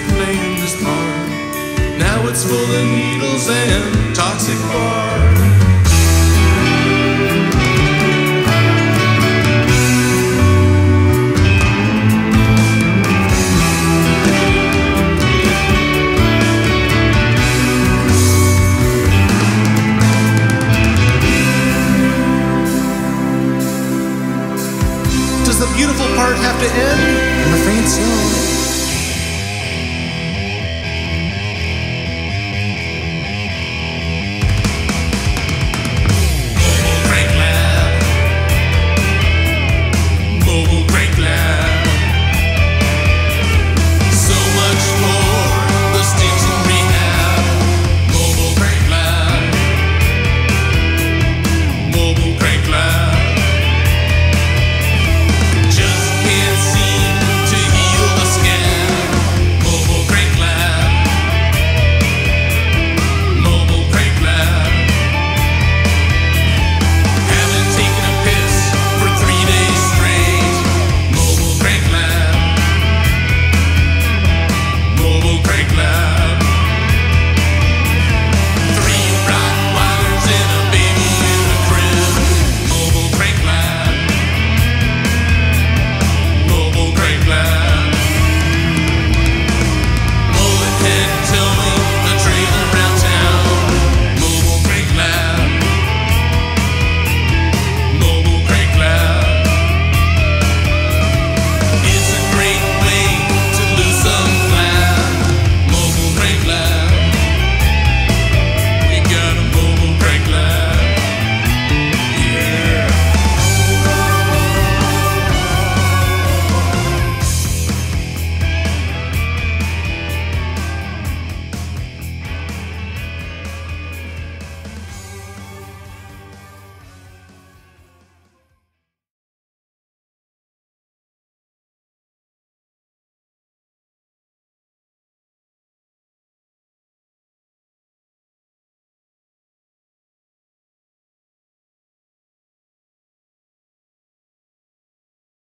to this. Now it's full of needles and toxic bark. Does the beautiful part have to end? I'm afraid so.